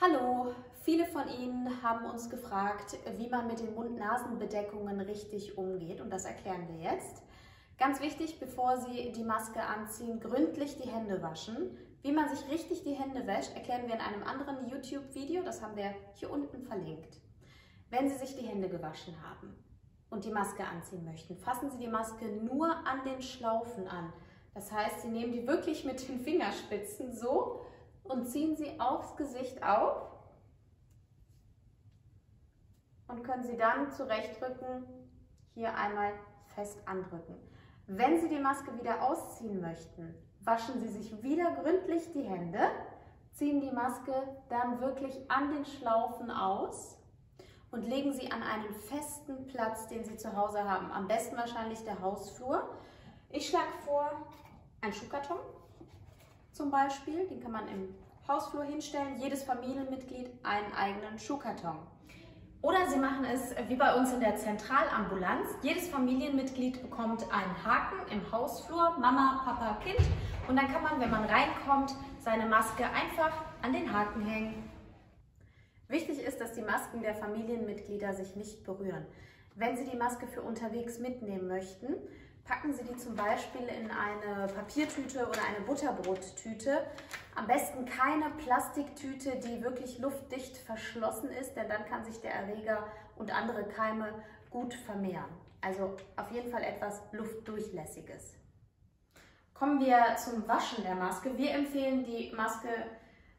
Hallo, viele von Ihnen haben uns gefragt, wie man mit den Mund-Nasen-Bedeckungen richtig umgeht und das erklären wir jetzt. Ganz wichtig, bevor Sie die Maske anziehen, gründlich die Hände waschen. Wie man sich richtig die Hände wäscht, erklären wir in einem anderen YouTube-Video, das haben wir hier unten verlinkt. Wenn Sie sich die Hände gewaschen haben und die Maske anziehen möchten, fassen Sie die Maske nur an den Schlaufen an. Das heißt, Sie nehmen die wirklich mit den Fingerspitzen so und ziehen sie aufs Gesicht auf und können sie dann zurechtrücken, hier einmal fest andrücken. Wenn Sie die Maske wieder ausziehen möchten, waschen Sie sich wieder gründlich die Hände, ziehen die Maske dann wirklich an den Schlaufen aus und legen sie an einen festen Platz, den Sie zu Hause haben. Am besten wahrscheinlich der Hausflur. Ich schlage vor, ein Schuhkarton zum Beispiel. Den kann man im Hausflur hinstellen. Jedes Familienmitglied einen eigenen Schuhkarton. Oder Sie machen es wie bei uns in der Zentralambulanz. Jedes Familienmitglied bekommt einen Haken im Hausflur, Mama, Papa, Kind. Und dann kann man, wenn man reinkommt, seine Maske einfach an den Haken hängen. Wichtig ist, dass die Masken der Familienmitglieder sich nicht berühren. Wenn Sie die Maske für unterwegs mitnehmen möchten, Packen Sie die zum Beispiel in eine Papiertüte oder eine Butterbrottüte. Am besten keine Plastiktüte, die wirklich luftdicht verschlossen ist, denn dann kann sich der Erreger und andere Keime gut vermehren. Also auf jeden Fall etwas Luftdurchlässiges. Kommen wir zum Waschen der Maske. Wir empfehlen die Maske,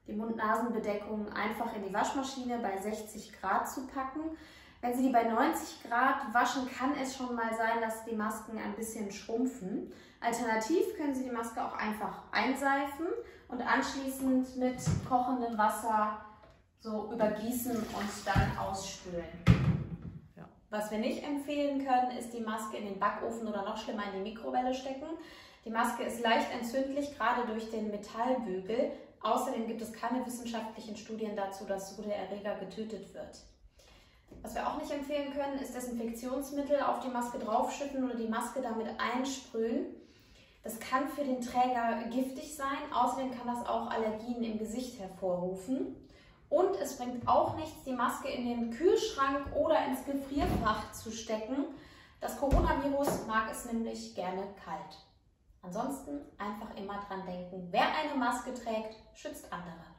die Mund-Nasen-Bedeckung einfach in die Waschmaschine bei 60 Grad zu packen. Wenn Sie die bei 90 Grad waschen, kann es schon mal sein, dass die Masken ein bisschen schrumpfen. Alternativ können Sie die Maske auch einfach einseifen und anschließend mit kochendem Wasser so übergießen und dann ausspülen. Ja. Was wir nicht empfehlen können, ist die Maske in den Backofen oder noch schlimmer in die Mikrowelle stecken. Die Maske ist leicht entzündlich, gerade durch den Metallbügel. Außerdem gibt es keine wissenschaftlichen Studien dazu, dass so der Erreger getötet wird. Was wir auch nicht empfehlen können, ist Desinfektionsmittel auf die Maske draufschütten oder die Maske damit einsprühen. Das kann für den Träger giftig sein. Außerdem kann das auch Allergien im Gesicht hervorrufen. Und es bringt auch nichts, die Maske in den Kühlschrank oder ins Gefrierfach zu stecken. Das Coronavirus mag es nämlich gerne kalt. Ansonsten einfach immer dran denken, wer eine Maske trägt, schützt andere.